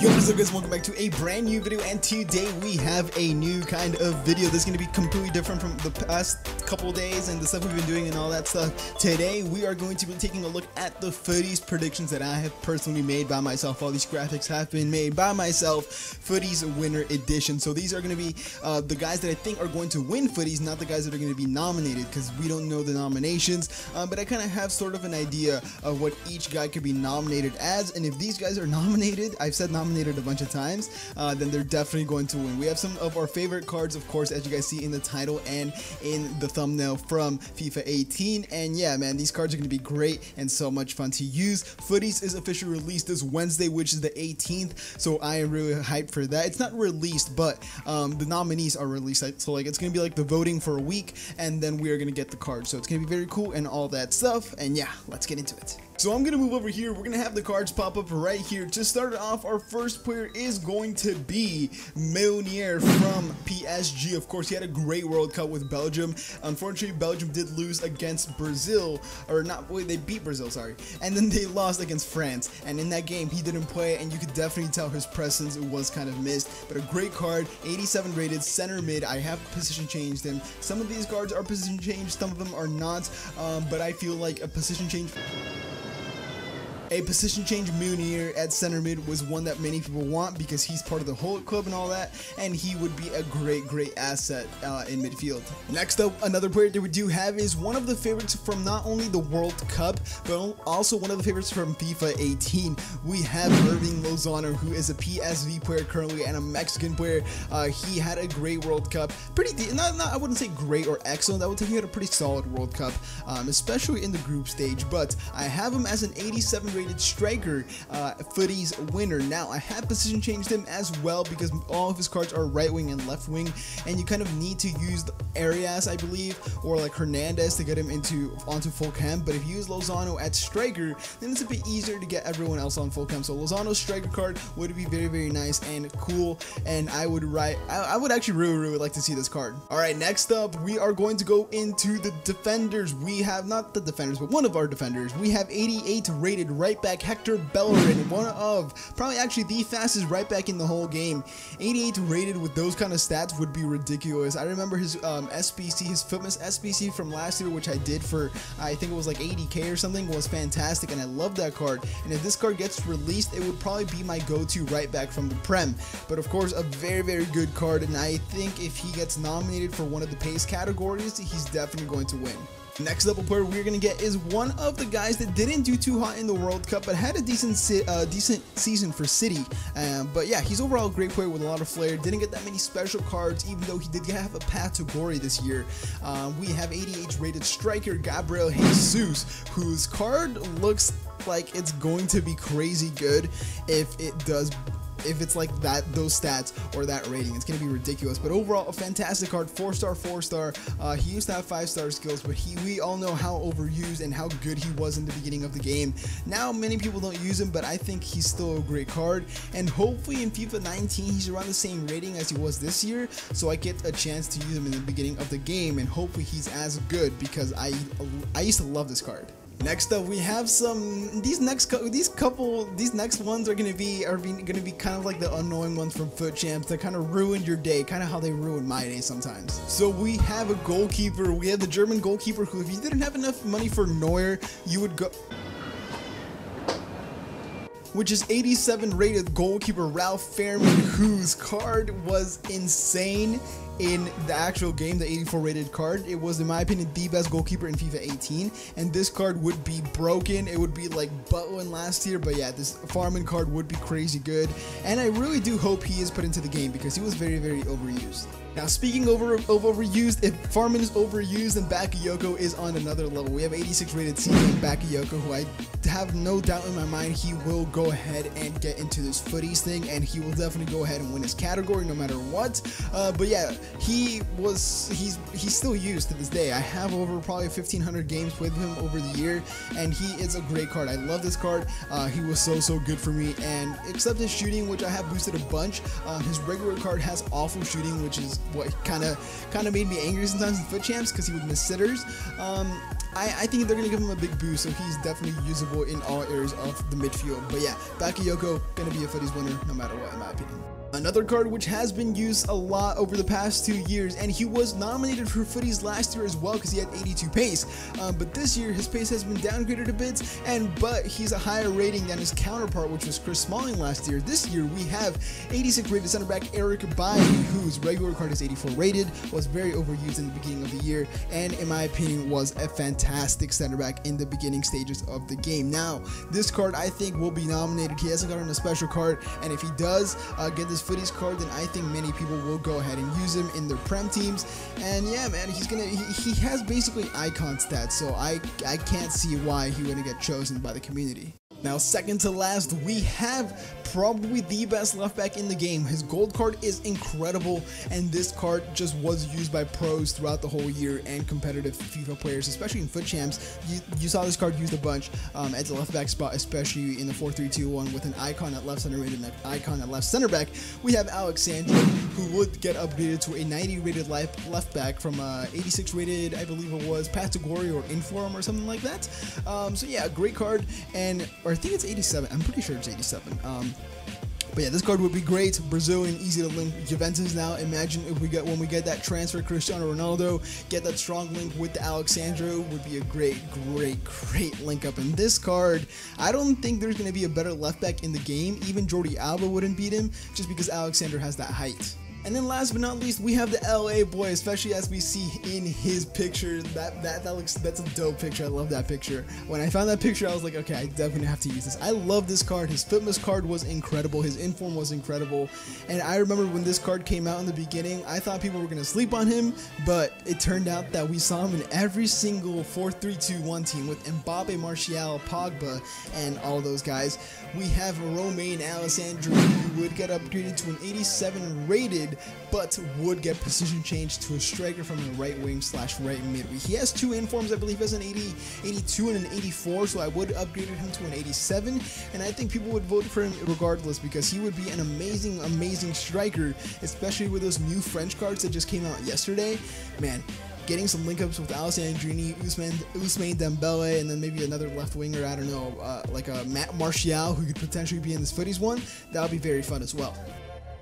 Yo. What's up guys, welcome back to a brand new video and today we have a new kind of video that's going to be completely different from the past couple days and the stuff we've been doing and all that stuff. Today we are going to be taking a look at the FUTTIES predictions that I have personally made by myself. All these graphics have been made by myself, FUTTIES winner edition. So these are going to be uh, the guys that I think are going to win FUTTIES, not the guys that are going to be nominated because we don't know the nominations. Uh, but I kind of have sort of an idea of what each guy could be nominated as and if these guys are nominated, I've said nominated a bunch of times, uh, then they're definitely going to win. We have some of our favorite cards, of course, as you guys see in the title and in the thumbnail from FIFA 18. And yeah, man, these cards are going to be great and so much fun to use. FUTTIES is officially released this Wednesday, which is the 18th. So I am really hyped for that. It's not released, but um, the nominees are released. So like it's going to be like the voting for a week, and then we are going to get the cards. So it's going to be very cool and all that stuff. And yeah, let's get into it. So I'm going to move over here. We're going to have the cards pop up right here. To start off, our first player is going to be Meunier from PSG. Of course, he had a great World Cup with Belgium. Unfortunately, Belgium did lose against Brazil, or not, wait, they beat Brazil, sorry. And then they lost against France. And in that game, he didn't play, and you could definitely tell his presence was kind of missed. But a great card, 87 rated, center mid. I have position changed him. Some of these cards are position changed, some of them are not. Um, but I feel like a position change a position change Meunier at center mid was one that many people want because he's part of the Hulk Club and all that, and he would be a great, great asset uh, in midfield. Next up, another player that we do have is one of the favorites from not only the World Cup, but also one of the favorites from FIFA 18. We have Hirving Lozano, who is a PSV player currently and a Mexican player. Uh, he had a great World Cup, pretty, not, not, I wouldn't say great or excellent, I would say he had a pretty solid World Cup, um, especially in the group stage, but I have him as an 87 striker uh, FUTTIES winner. Now, I have position changed him as well because all of his cards are right wing and left wing, and you kind of need to use Arias, I believe, or like Hernandez to get him into onto full chem. But if you use Lozano at striker, then it's a bit easier to get everyone else on full chem. So Lozano's striker card would be very, very nice and cool, and I would write, I, I would actually really, really like to see this card. All right, next up, we are going to go into the defenders. We have not the defenders, but one of our defenders. We have 88 rated right back Hector Bellerin, one of probably actually the fastest right back in the whole game. 88 rated with those kind of stats would be ridiculous. I remember his uh, um, SBC, his FUTMAS SBC from last year, which I did for I think it was like 80k or something, was fantastic, and I love that card. And if this card gets released, it would probably be my go-to right back from the Prem. But of course, a very very good card, and I think if he gets nominated for one of the pace categories, he's definitely going to win. Next a player we're gonna get is one of the guys that didn't do too hot in the World Cup, but had a decent uh, decent season for City. Um, but yeah, he's overall a great player with a lot of flair. Didn't get that many special cards, even though he did have a path to glory this year. Um, we have 88 rated striker Gabriel Jesus, whose card looks like it's going to be crazy good if it does if it's like that those stats or that rating. It's gonna be ridiculous. But overall, a fantastic card. Four star, four star. Uh, he used to have five star skills, but he we all know how overused and how good he was in the beginning of the game. Now many people don't use him, but I think he's still a great card. And hopefully in FIFA 19 he's around the same rating as he was this year, so I get a chance to use him in the beginning of the game. And hopefully he's as good because I I used to love this card. Next up, we have some. These next, these couple, these next ones are gonna be are be, gonna be kind of like the annoying ones from FUT Champs that kind of ruined your day, kind of how they ruin my day sometimes. So we have a goalkeeper. We have the German goalkeeper who, if you didn't have enough money for Neuer, you would go which is 87 rated goalkeeper Ralf Fährmann, whose card was insane in the actual game, the 84 rated card. It was, in my opinion, the best goalkeeper in FIFA 18, and this card would be broken. It would be like Butland last year, but yeah, this Fährmann card would be crazy good, and I really do hope he is put into the game because he was very, very overused. Now, speaking over of overused, if Fährmann is overused, then Bakayoko is on another level. We have 86 rated CJ Bakayoko, who I have no doubt in my mind he will go ahead and get into this FUTTIES thing, and he will definitely go ahead and win his category no matter what. Uh, but yeah, he was he's he's still used to this day. I have over probably 1,500 games with him over the year, and he is a great card. I love this card. Uh, he was so so good for me, and except his shooting, which I have boosted a bunch, um, his regular card has awful shooting, which is what kind of kind of made me angry sometimes in FUT Champs because he would miss sitters. Um, I, I think they're going to give him a big boost, so he's definitely usable in all areas of the midfield. But yeah, Bakayoko, going to be a FUTTIES winner no matter what, in my opinion. Another card which has been used a lot over the past two years, and he was nominated for FUTTIES last year as well because he had 82 pace. Um, but this year his pace has been downgraded a bit, and but he's a higher rating than his counterpart, which was Chris Smalling last year. This year we have 86 rated center back Eric Bailly, whose regular card is 84 rated, was very overused in the beginning of the year, and in my opinion was a fantastic center back in the beginning stages of the game. Now this card I think will be nominated. He hasn't gotten a special card, and if he does uh, get this his FUTTIES card, then I think many people will go ahead and use him in their Prem teams. And yeah, man, he's gonna he, he has basically icon stats, so I I can't see why he wouldn't get chosen by the community. Now, second to last, we have probably the best left back in the game. His gold card is incredible, and this card just was used by pros throughout the whole year and competitive FIFA players, especially in FUT Champs. You, you saw this card used a bunch um, at the left back spot, especially in the 4-3-2-1 with an icon at left center rated and an icon at left center back. We have Alex Sandro, who would get upgraded to a 90 rated left, left back from a 86 rated, I believe it was, path to glory or Inform or something like that. Um, so yeah, great card, and or I think it's 87. I'm pretty sure it's 87. Um, but yeah, this card would be great. Brazilian, easy to link Juventus now. Imagine if we get when we get that transfer Cristiano Ronaldo, get that strong link with the Alex Sandro would be a great, great, great link up. In this card, I don't think there's gonna be a better left back in the game. Even Jordi Alba wouldn't beat him just because Alex Sandro has that height. And then last but not least, we have the LA boy, especially as we see in his picture. That that that looks that's a dope picture. I love that picture. When I found that picture, I was like, okay, I definitely have to use this. I love this card. His fitness card was incredible. His inform was incredible. And I remember when this card came out in the beginning, I thought people were gonna sleep on him, but it turned out that we saw him in every single 4-3-2-1 team with Mbappe, Martial, Pogba, and all those guys. We have Romain Alessandrini who would get upgraded to an 87 rated but would get position change to a striker from the right wing slash right mid. He has two informs, I believe, as an 80, 82 and an 84, so I would upgrade him to an 87, and I think people would vote for him regardless because he would be an amazing, amazing striker, especially with those new French cards that just came out yesterday. Man, getting some link ups with Alessandrini, Ousmane, Ousmane Dembele, and then maybe another left winger, I don't know, uh, like a Matt Martial who could potentially be in this FUTTIES one, that would be very fun as well.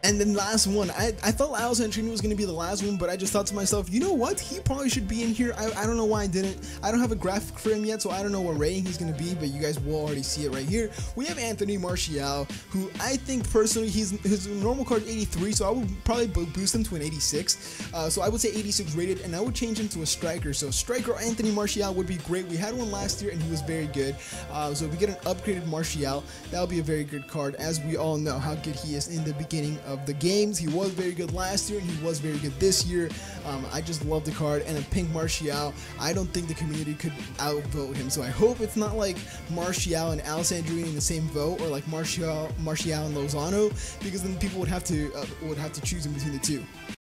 And then last one, I, I thought Alessandrini was going to be the last one, but I just thought to myself, you know what? He probably should be in here. I, I don't know why I didn't. I don't have a graphic for him yet, so I don't know what rating he's going to be, but you guys will already see it right here. We have Anthony Martial, who I think personally, he's his normal card 83, so I would probably boost him to an 86. Uh, so I would say 86 rated, and I would change him to a striker. So striker Anthony Martial would be great. We had one last year, and he was very good. Uh, so if we get an upgraded Martial, that would be a very good card, as we all know how good he is in the beginning of the games. He was very good last year and he was very good this year. Um, I just love the card. And a Pink Martial, I don't think the community could outvote him. So I hope it's not like Martial and Alessandrini in the same vote or like Martial, Martial and Lozano because then people would have to uh, would have to choose in between the two.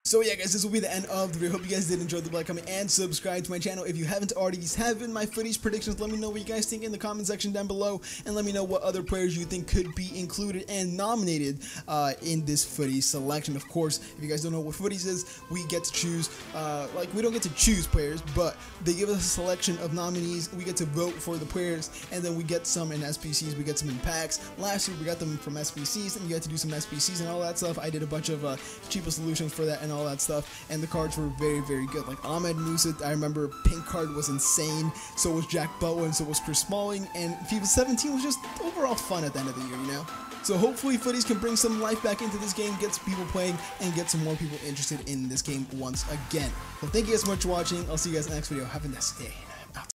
So yeah guys, this will be the end of the video. Hope you guys did enjoy the like, comment, and subscribe to my channel. If you haven't already, these have been my FUTTIES predictions. Let me know what you guys think in the comment section down below. And let me know what other players you think could be included and nominated uh, in this FUTTIES selection. Of course, if you guys don't know what FUTTIES is, we get to choose, uh, like we don't get to choose players, but they give us a selection of nominees. We get to vote for the players, and then we get some in SBCs, we get some in packs. Last year we got them from SBCs, and you got to do some SBCs and all that stuff. I did a bunch of uh, cheaper solutions for that and all that stuff, and the cards were very, very good. Like Ahmed Musa, I remember pink card was insane, so was Jack Bowen, so was Chris Smalling, and FIFA 17 was just overall fun at the end of the year, you know? So hopefully FUTTIES can bring some life back into this game, get some people playing, and get some more people interested in this game once again. So thank you guys so much for watching. I'll see you guys in the next video. Have a nice day.